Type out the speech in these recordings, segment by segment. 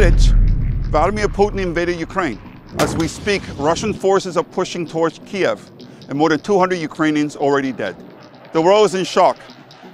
it. Vladimir Putin invaded Ukraine. As we speak, Russian forces are pushing towards Kiev, and more than 200 Ukrainians already dead. The world is in shock.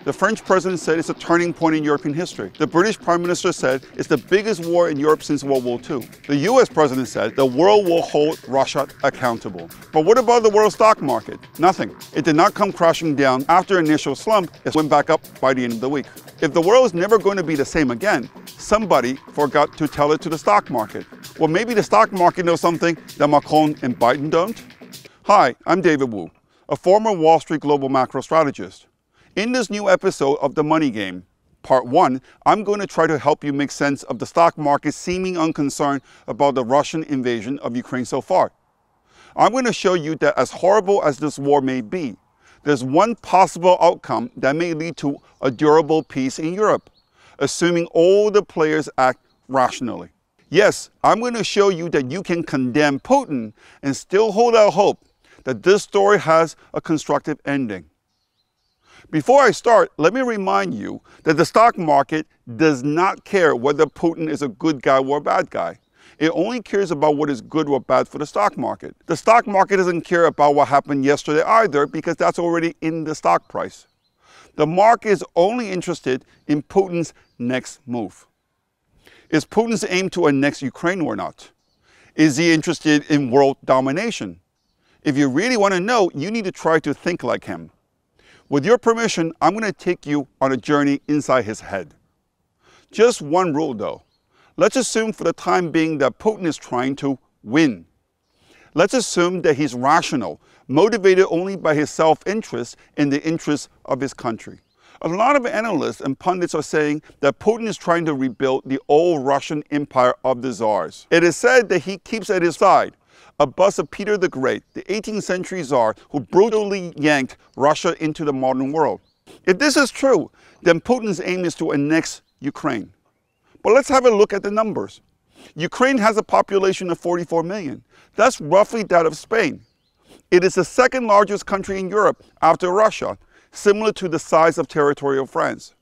The French president said it's a turning point in European history. The British prime minister said it's the biggest war in Europe since World War II. The US president said the world will hold Russia accountable. But what about the world stock market? Nothing. It did not come crashing down after initial slump. It went back up by the end of the week. If the world is never going to be the same again, somebody forgot to tell it to the stock market. Well, maybe the stock market knows something that Macron and Biden don't. Hi, I'm David Woo, a former Wall Street global macro strategist. In this new episode of The Money Game, Part 1, I'm going to try to help you make sense of the stock market seeming unconcerned about the Russian invasion of Ukraine so far. I'm going to show you that as horrible as this war may be, there's one possible outcome that may lead to a durable peace in Europe, assuming all the players act rationally. Yes, I'm going to show you that you can condemn Putin and still hold out hope that this story has a constructive ending. Before I start, let me remind you that the stock market does not care whether Putin is a good guy or a bad guy. It only cares about what is good or bad for the stock market. The stock market doesn't care about what happened yesterday either because that's already in the stock price. The market is only interested in Putin's next move. Is Putin's aim to annex Ukraine or not? Is he interested in world domination? If you really want to know, you need to try to think like him. With your permission, I'm going to take you on a journey inside his head. Just one rule though. Let's assume for the time being that Putin is trying to win. Let's assume that he's rational, motivated only by his self-interest and the interests of his country. A lot of analysts and pundits are saying that Putin is trying to rebuild the old Russian empire of the czars. It is said that he keeps at his side a bust of Peter the Great, the 18th century czar who brutally yanked Russia into the modern world. If this is true, then Putin's aim is to annex Ukraine. But let's have a look at the numbers. Ukraine has a population of 44 million. That's roughly that of Spain. It is the second largest country in Europe after Russia, similar to the size of territorial France.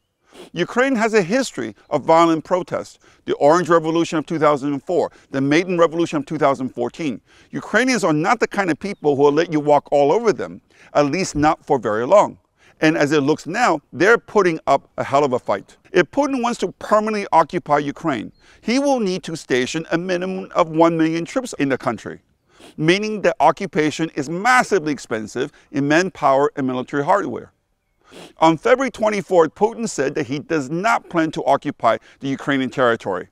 Ukraine has a history of violent protests. The Orange Revolution of 2004, the Maidan Revolution of 2014. Ukrainians are not the kind of people who will let you walk all over them, at least not for very long. And as it looks now, they're putting up a hell of a fight. If Putin wants to permanently occupy Ukraine, he will need to station a minimum of 1 million troops in the country, meaning that occupation is massively expensive in manpower and military hardware. On February 24th, Putin said that he does not plan to occupy the Ukrainian territory.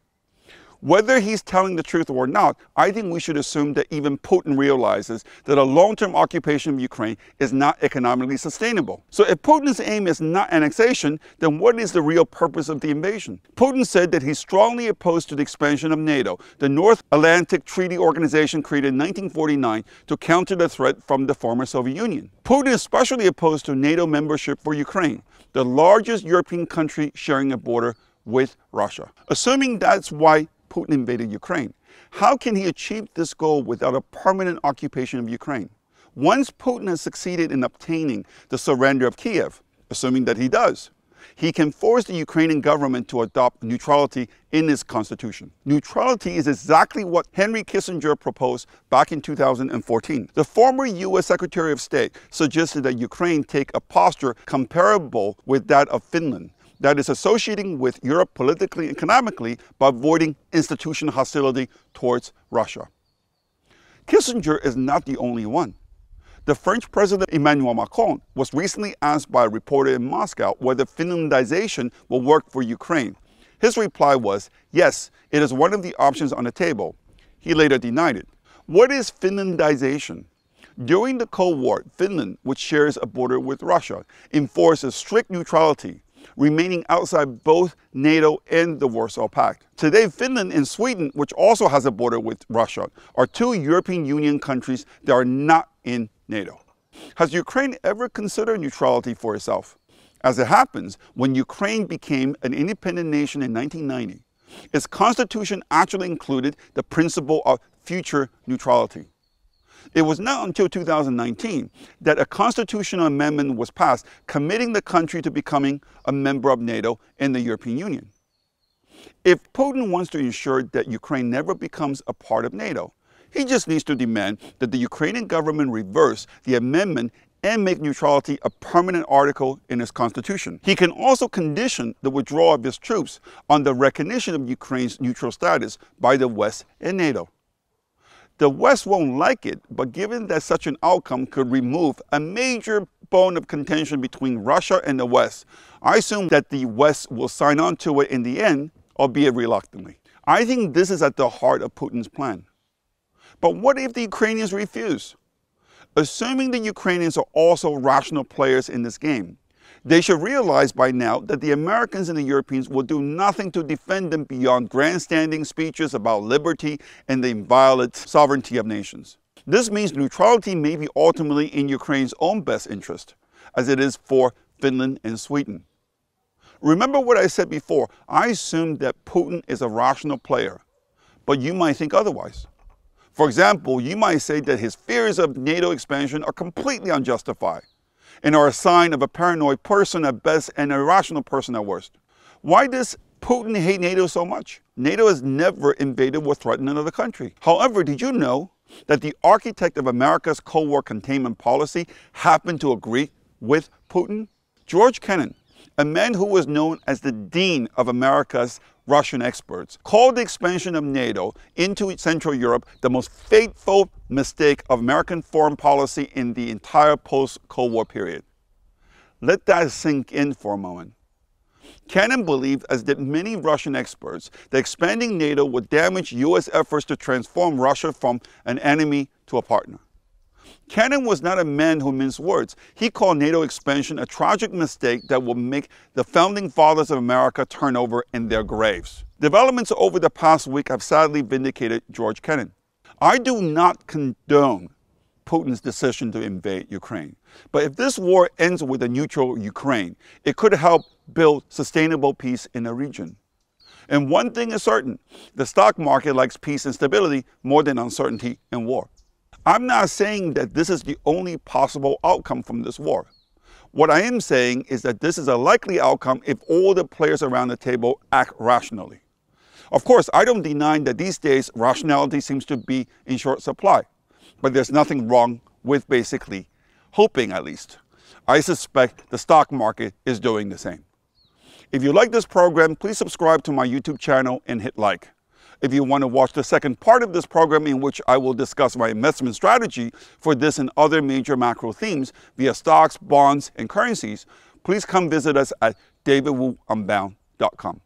Whether he's telling the truth or not, I think we should assume that even Putin realizes that a long-term occupation of Ukraine is not economically sustainable. So if Putin's aim is not annexation, then what is the real purpose of the invasion? Putin said that he's strongly opposed to the expansion of NATO, the North Atlantic Treaty Organization created in 1949 to counter the threat from the former Soviet Union. Putin is especially opposed to NATO membership for Ukraine, the largest European country sharing a border with Russia. Assuming that's why Putin invaded Ukraine. How can he achieve this goal without a permanent occupation of Ukraine? Once Putin has succeeded in obtaining the surrender of Kiev, assuming that he does, he can force the Ukrainian government to adopt neutrality in its constitution. Neutrality is exactly what Henry Kissinger proposed back in 2014. The former U.S. Secretary of State suggested that Ukraine take a posture comparable with that of Finland, that is associating with Europe politically and economically by avoiding institutional hostility towards Russia. Kissinger is not the only one. The French President Emmanuel Macron was recently asked by a reporter in Moscow whether Finlandization will work for Ukraine. His reply was, yes, it is one of the options on the table. He later denied it. What is Finlandization? During the Cold War, Finland, which shares a border with Russia, enforced a strict neutrality remaining outside both NATO and the Warsaw Pact. Today, Finland and Sweden, which also has a border with Russia, are two European Union countries that are not in NATO. Has Ukraine ever considered neutrality for itself? As it happens, when Ukraine became an independent nation in 1990, its constitution actually included the principle of future neutrality. It was not until 2019 that a constitutional amendment was passed committing the country to becoming a member of NATO and the European Union. If Putin wants to ensure that Ukraine never becomes a part of NATO, he just needs to demand that the Ukrainian government reverse the amendment and make neutrality a permanent article in its constitution. He can also condition the withdrawal of his troops on the recognition of Ukraine's neutral status by the West and NATO. The West won't like it, but given that such an outcome could remove a major bone of contention between Russia and the West, I assume that the West will sign on to it in the end, albeit reluctantly. I think this is at the heart of Putin's plan. But what if the Ukrainians refuse? Assuming the Ukrainians are also rational players in this game, they should realize by now that the Americans and the Europeans will do nothing to defend them beyond grandstanding speeches about liberty and the inviolate sovereignty of nations. This means neutrality may be ultimately in Ukraine's own best interest, as it is for Finland and Sweden. Remember what I said before, I assume that Putin is a rational player, but you might think otherwise. For example, you might say that his fears of NATO expansion are completely unjustified and are a sign of a paranoid person at best and a irrational person at worst. Why does Putin hate NATO so much? NATO has never invaded or threatened another country. However, did you know that the architect of America's Cold War containment policy happened to agree with Putin? George Kennan, a man who was known as the dean of America's Russian experts, called the expansion of NATO into Central Europe the most fateful mistake of American foreign policy in the entire post-Cold War period. Let that sink in for a moment. Kennan believed, as did many Russian experts, that expanding NATO would damage U.S. efforts to transform Russia from an enemy to a partner. Kennan was not a man who minced words. He called NATO expansion a tragic mistake that will make the founding fathers of America turn over in their graves. Developments over the past week have sadly vindicated George Kennan. I do not condone Putin's decision to invade Ukraine. But if this war ends with a neutral Ukraine, it could help build sustainable peace in the region. And one thing is certain, the stock market likes peace and stability more than uncertainty and war. I'm not saying that this is the only possible outcome from this war. What I am saying is that this is a likely outcome if all the players around the table act rationally. Of course, I don't deny that these days rationality seems to be in short supply, but there's nothing wrong with basically hoping at least. I suspect the stock market is doing the same. If you like this program, please subscribe to my YouTube channel and hit like. If you want to watch the second part of this program in which I will discuss my investment strategy for this and other major macro themes via stocks, bonds, and currencies, please come visit us at davidwoounbound.com.